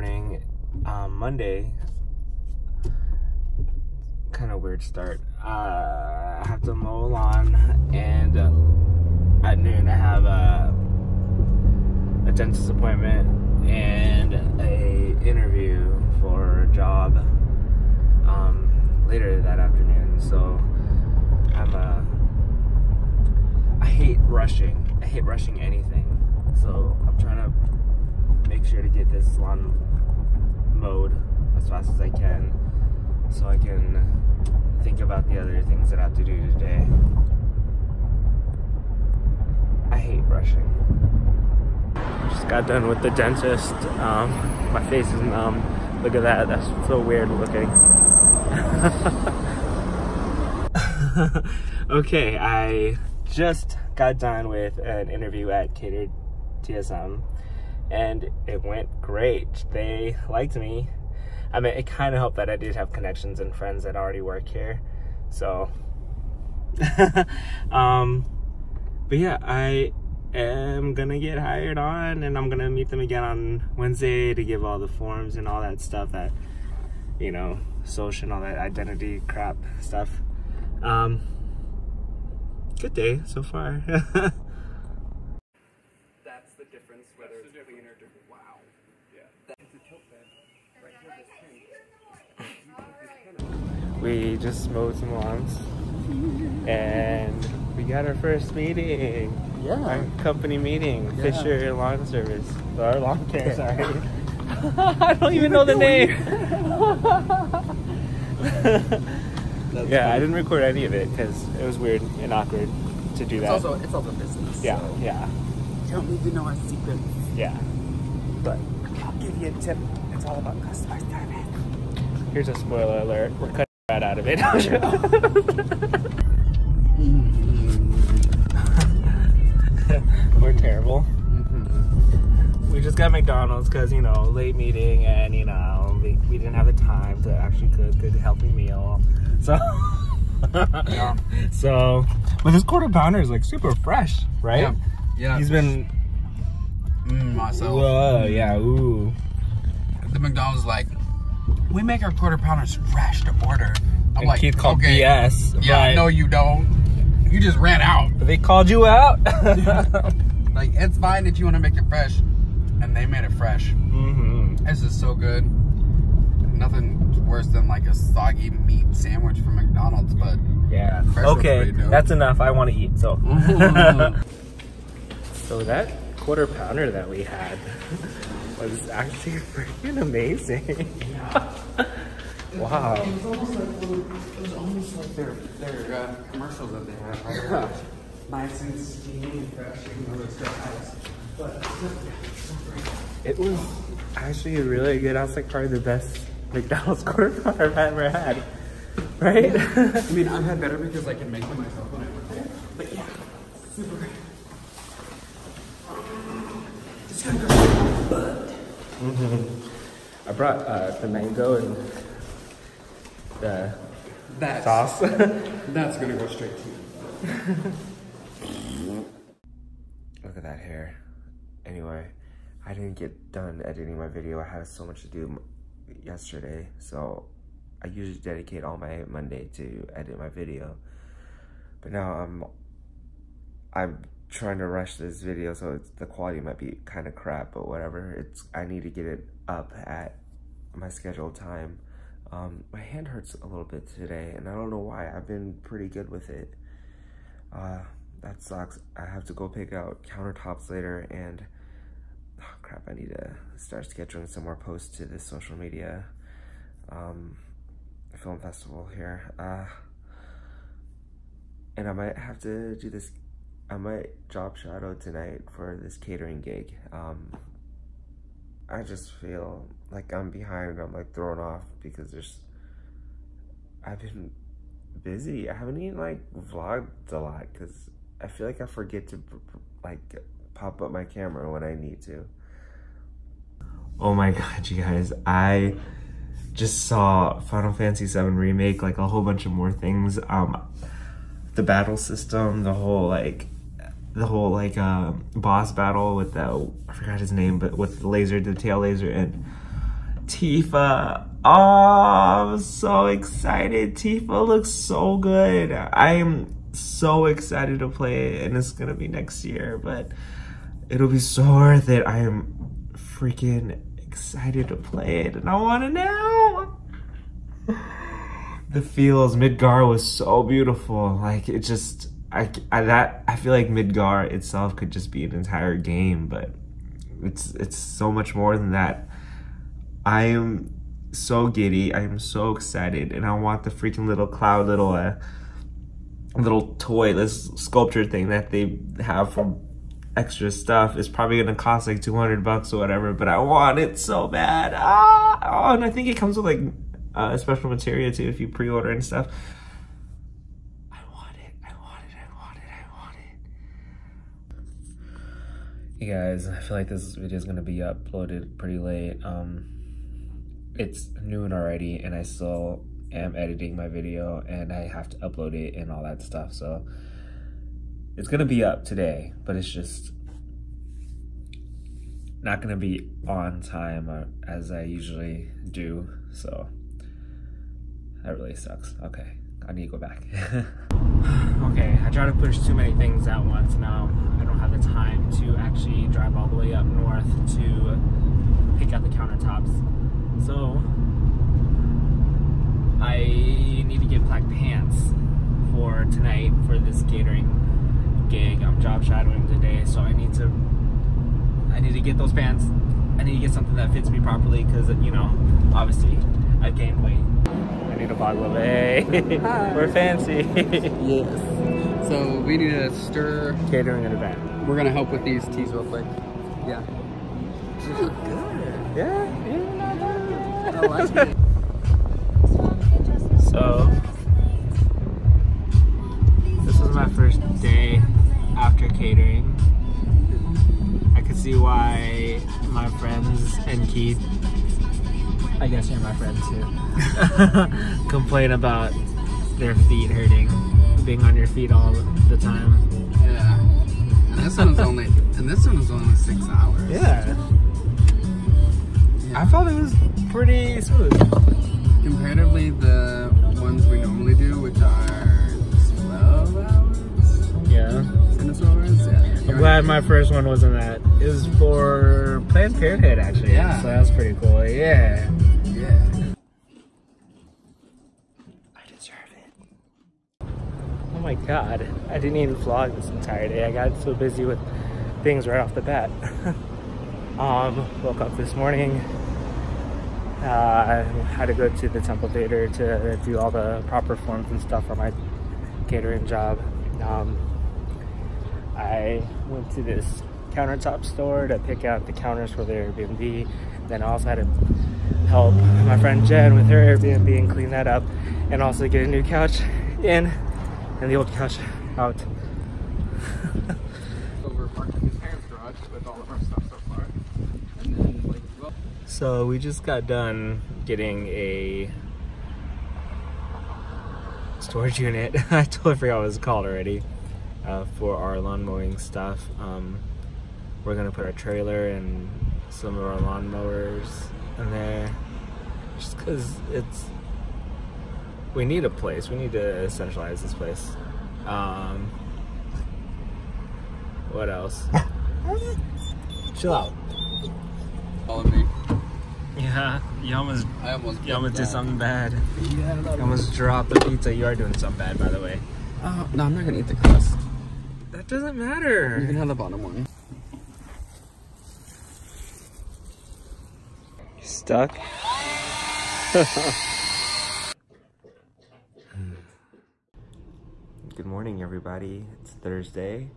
morning, um, Monday. Kind of weird start. Uh, I have to mow lawn, and uh, at noon I have a, a dentist appointment and a interview for a job um, later that afternoon. So I'm uh, I hate rushing. I hate rushing anything. So I'm trying to make sure to get this lawn mowed as fast as I can so I can think about the other things that I have to do today. I hate brushing. Just got done with the dentist. Um, my face is numb. Look at that. That's so weird looking. okay, I just got done with an interview at Catered TSM and it went great. They liked me. I mean, it kind of helped that I did have connections and friends that already work here. So, um, but yeah, I am gonna get hired on and I'm gonna meet them again on Wednesday to give all the forms and all that stuff that, you know, social and all that identity crap stuff. Um, good day so far. That's the difference, whether it's clean or dirty. Wow. Yeah. It's a tilt bed. Right here, this pin. We just mowed some lawns and we got our first meeting. Yeah. Our company meeting, Yeah. Fisher Lawn Service. Or Lawn Care, sorry. I don't even know the name. yeah, I didn't record any of it because it was weird and awkward to do It's that. also it's also business. yeah, so yeah, You don't need to know our secrets. yeah. But I'll give you a tip. It's all about customer service. here's a spoiler alert. We're cutting right out of it. We're terrible. We just got McDonald's because, you know, late meeting and, you know, we, we didn't have the time to actually cook a good healthy meal. So, Yeah. so, but this quarter pounder is like super fresh, right? Yeah. Yeah. He's been, Mm, myself. whoa, yeah, ooh. The McDonald's like, we make our quarter pounders fresh to order. I'm And like, Keith called okay, BS. Yeah, no, you don't. You just ran out. They called you out. Like, it's fine if you want to make it fresh, and they made it fresh. hmm This is so good. Nothing worse than like a soggy meat sandwich from McDonald's, but Yeah. Fresh okay, that's enough. I want to eat. So. So that quarter pounder that we had was actually freaking amazing. wow. It was almost like it was almost like their their uh, commercials that they have. Right? Nice and steamy and fresh, though they're still ice. But It was actually really good. I was like probably the best McDonald's quarter pounder I've ever had. Right? I mean, I've had better because I can make them myself when I work there. But yeah, super great. Go. I brought uh, the mango and the That's sauce. that's gonna go straight to you. Look at that hair. Anyway, I didn't get done editing my video. I had so much to do yesterday, so I usually dedicate all my Monday to edit my video. But now I'm I'm trying to rush this video, so the quality might be kind of crap, but whatever. It's I need to get it up at my scheduled time. Um, my hand hurts a little bit today, and I don't know why. I've been pretty good with it. Uh, that sucks. I have to go pick out countertops later and oh crap, I need to start scheduling some more posts to this social media um, film festival here. Uh, and I might have to do this, I might drop shadow tonight for this catering gig. Um, I just feel like I'm behind, I'm like thrown off because there's, I've been busy. I haven't even like vlogged a lot because I feel like I forget to like pop up my camera when I need to. Oh my god, you guys! I just saw Final Fantasy VII remake, like a whole bunch of more things. Um, the battle system, the whole like, the whole like uh, boss battle with the I forgot his name, but with the laser, the tail laser, and Tifa. Oh, I'm so excited. Tifa looks so good. I am so excited to play it and it's gonna be next year, but it'll be so worth it. I am freaking excited to play it and I want it now. the feels, Midgar was so beautiful. Like it just, I, I, that, I feel like Midgar itself could just be an entire game, but it's, it's so much more than that. I am so giddy. I am so excited and I want the freaking little Cloud little, uh, little toy, this sculpture thing that they have from extra stuff is probably gonna cost like 200 bucks or whatever, but I want it so bad. Ah! Oh, and I think it comes with like uh, special materia too if you pre-order and stuff. I want it, I want it, I want it, I want it. Hey guys, I feel like this video is gonna be uploaded pretty late. Um, it's noon already and I still am editing my video and I have to upload it and all that stuff. So it's gonna be up today, but it's just not gonna be on time uh, as I usually do. So that really sucks. Okay, I need to go back. okay, I try to push too many things at once now. I don't have the time to actually drive all the way up north to pick out the countertops. So I need to get black pants for tonight for this catering gig. I'm job shadowing today, so I need to I need to get those pants. I need to get something that fits me properly because you know, obviously, I've gained weight. I need a bottle of A. We're fancy. yes. So we need to stir. Catering an event. We're gonna help with these teas real quick. Yeah. good. Yeah. Yeah. I like it. So, this was my first day after catering. I could see why my friends and Keith, I guess you're my friend too, complain about their feet hurting, being on your feet all the time. Yeah. And this one's only and this one was only six hours. Yeah. I thought it was pretty smooth. Comparatively, the ones we normally do, which are 12 hours, Yeah. 10 to hours, yeah. I'm glad my first one wasn't that. It was for Planned Parenthood, actually. Yeah. So that's pretty cool. Yeah. I deserve it. Oh my god. I didn't even vlog this entire day. I got so busy with things right off the bat. um, woke up this morning. Uh, had to go to the Temple Theater to do all the proper forms and stuff for my catering job. Um, I went to this countertop store to pick out the counters for the Airbnb. Then I also had to help my friend Jen with her Airbnb and clean that up, and also get a new couch in and the old couch out. So we're parked his garage with all of our stuff so far. And then, So we just got done getting a storage unit. I totally forgot what it was called already. Uh, for our lawn mowing stuff. Um, we're gonna put our trailer and some of our lawn mowers in there, just because it's. We need a place. We need to centralize this place. Um, what else? Chill out. all of me. Yeah, you almost I almost You almost did something bad. Yeah, You almost dropped the pizza. You are doing something bad, by the way. Oh, no, I'm not gonna eat the crust. That doesn't matter. You can have the bottom one. Stuck? Good morning, everybody. It's Thursday.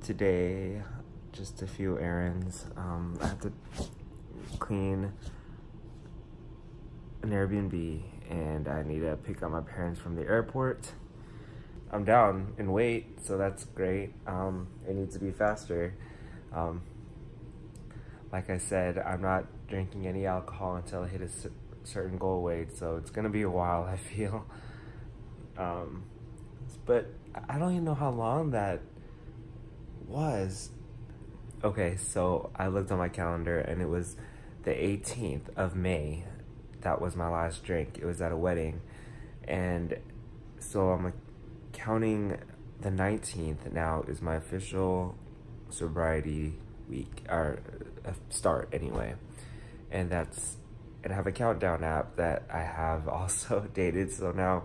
Today, just a few errands. Um, I have to clean an Airbnb and I need to pick up my parents from the airport. I'm down in weight, so that's great. Um, it needs to be faster. Um, like I said, I'm not drinking any alcohol until I hit a certain goal weight, so it's gonna be a while, I feel. Um, but I don't even know how long that was. Okay, so I looked on my calendar and it was the 18th of May, that was my last drink. It was at a wedding. And so I'm counting the 19th now is my official sobriety week, or uh, start anyway. And that's, and I have a countdown app that I have also dated. So now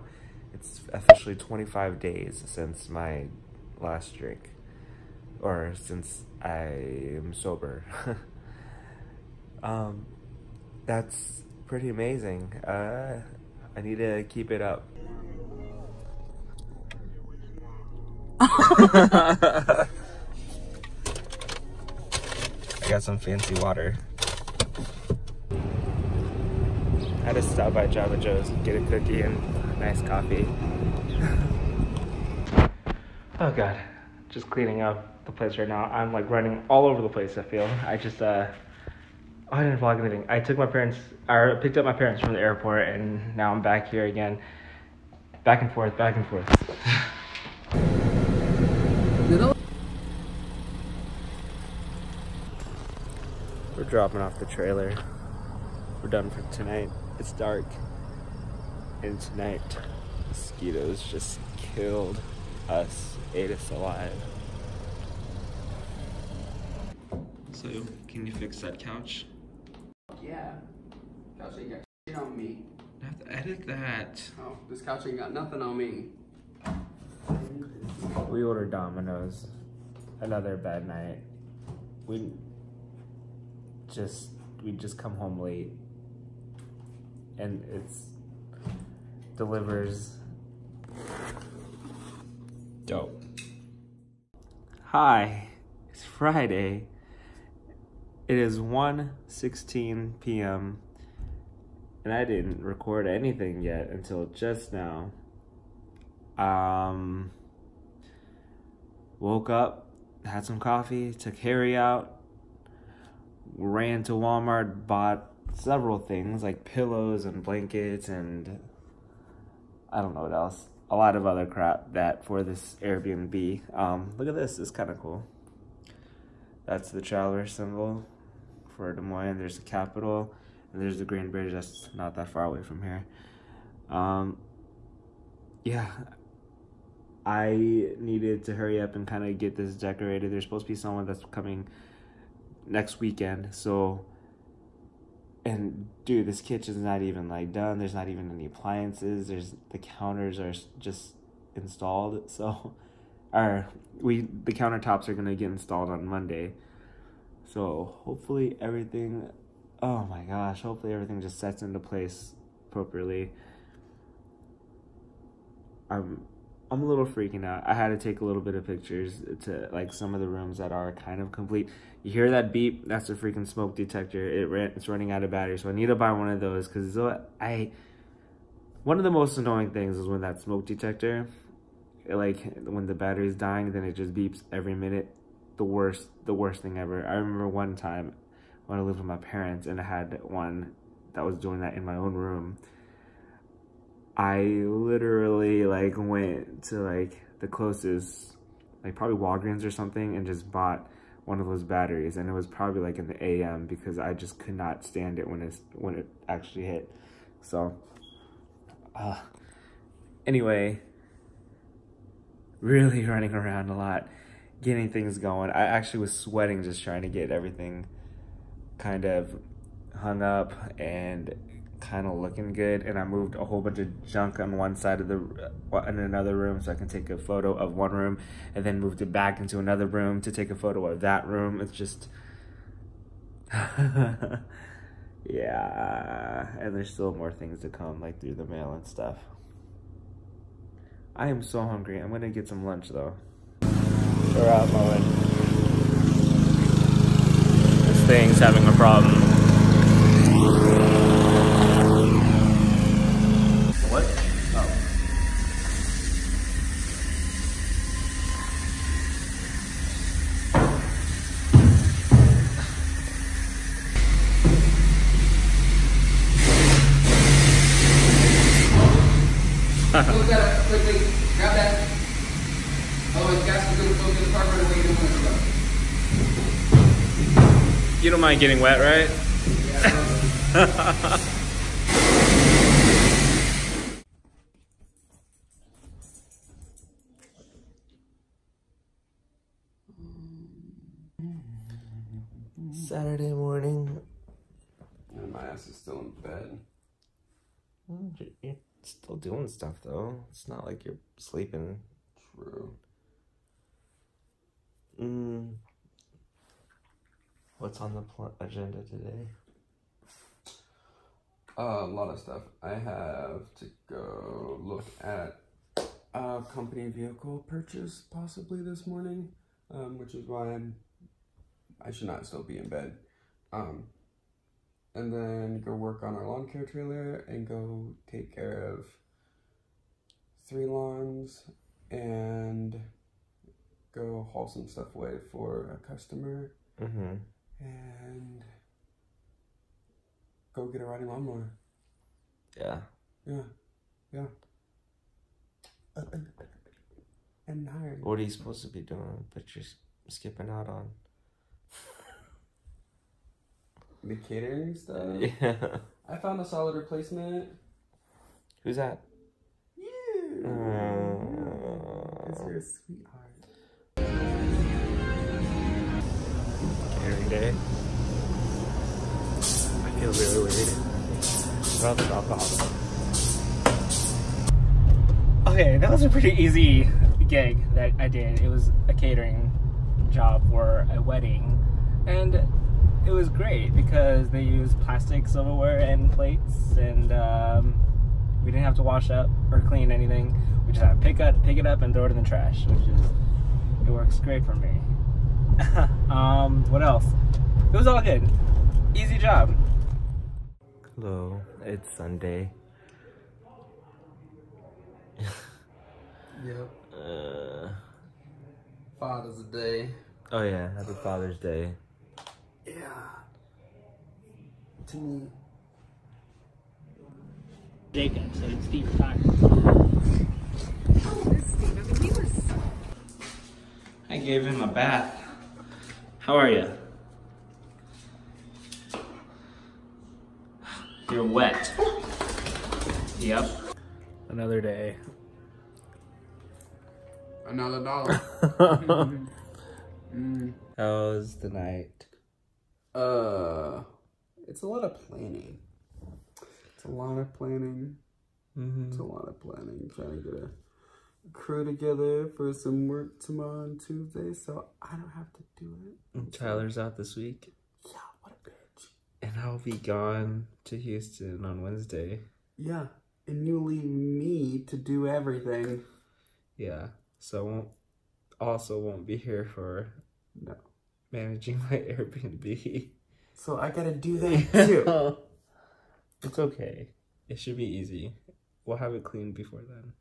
it's officially 25 days since my last drink, or since I am sober. um, that's pretty amazing. Uh, I need to keep it up. got some fancy water. I had to stop by Java Joe's get a cookie and nice coffee. oh god, just cleaning up the place right now. I'm like running all over the place, I feel. I just, uh, oh, I didn't vlog anything. I took my parents, or picked up my parents from the airport and now I'm back here again. Back and forth, back and forth. dropping off the trailer. We're done for tonight. It's dark. And tonight, mosquitoes just killed us, ate us alive. So, can you fix that couch? Yeah. Couch ain't got shit on me. I have to edit that. Oh, this couch ain't got nothing on me. We ordered Domino's. Another bad night. We just we just come home late and it's delivers dope. Hi, it's Friday. It is 1:16 p.m. and I didn't record anything yet until just now. Um woke up, had some coffee, took Harry out, ran to Walmart, bought several things like pillows and blankets and I don't know what else. A lot of other crap that for this Airbnb. Um, look at this, it's kind of cool. That's the traveler symbol for Des Moines. There's the Capitol, and there's the Green Bridge that's not that far away from here. Um, yeah, I needed to hurry up and kind of get this decorated. There's supposed to be someone that's coming next weekend. So, and dude, this kitchen's not even like done. There's not even any appliances. There's the counters are just installed. So, our we the countertops are gonna get installed on Monday. So hopefully everything. Oh my gosh! Hopefully everything just sets into place appropriately. I'm I'm a little freaking out. I had to take a little bit of pictures to like some of the rooms that are kind of complete. You hear that beep? That's a freaking smoke detector. It ran, it's running out of battery, so I need to buy one of those because I. One of the most annoying things is when that smoke detector, like when the battery's dying, then it just beeps every minute. The worst, the worst thing ever. I remember one time when I lived with my parents and I had one that was doing that in my own room I literally like went to like the closest, like probably Walgreens or something, and just bought one of those batteries, and it was probably like in the AM because I just could not stand it when it when it actually hit. So, uh, anyway, really running around a lot, getting things going. I actually was sweating just trying to get everything kind of hung up and kind of looking good and I moved a whole bunch of junk on one side of the uh, in another room so I can take a photo of one room and then moved it back into another room to take a photo of that room. It's just yeah and there's still more things to come like through the mail and stuff. I am so hungry. I'm gonna get some lunch though. We're out mowing this thing's having a problem You don't mind getting wet, right? Saturday morning. And my ass is still in bed. You're still doing stuff though. It's not like you're sleeping. True. Mm. What's on the pl- agenda today? Uh, a lot of stuff. I have to go look at a company vehicle purchase possibly this morning, um, which is why I'm. I should not still be in bed. Um, and then go work on our lawn care trailer and go take care of three lawns and go haul some stuff away for a customer Mm-hmm. And go get a riding lawnmower. Yeah. Yeah, yeah. And hired. What are you supposed to be doing? But you're skipping out on. The catering stuff. Yeah. I found a solid replacement. Who's that? You. Uh, Because you're a day. I feel really weird. Else alcohol? Okay, that was a pretty easy gig that I did. It was a catering job for a wedding, and it was great because they used plastic silverware and plates, and um, we didn't have to wash up or clean anything. We just had to pick up, pick it up, and throw it in the trash, which is it works great for me. um, what else? It was all good. Easy job. Hello. It's Sunday. Yep. Uh, Father's Day. oh yeah. Happy Father's Day. Yeah. To me. Jacob, so Steve retired. I gave him a bath. How are you? You're wet. Yep. Another day. Another dollar. mm. How's the night? Uh, it's a lot of planning. It's a lot of planning. Mm-hmm. It's a lot of planning. Trying to get a crew together for some work tomorrow and Tuesday, so I don't have to do it. Tyler's out this week, Yeah, what a bitch. and I'll be gone to Houston on Wednesday. Yeah, and you leave me to do everything. Yeah, so I won't also won't be here for No. managing my Airbnb. So I gotta do that too. it's okay. It should be easy. We'll have it cleaned before then.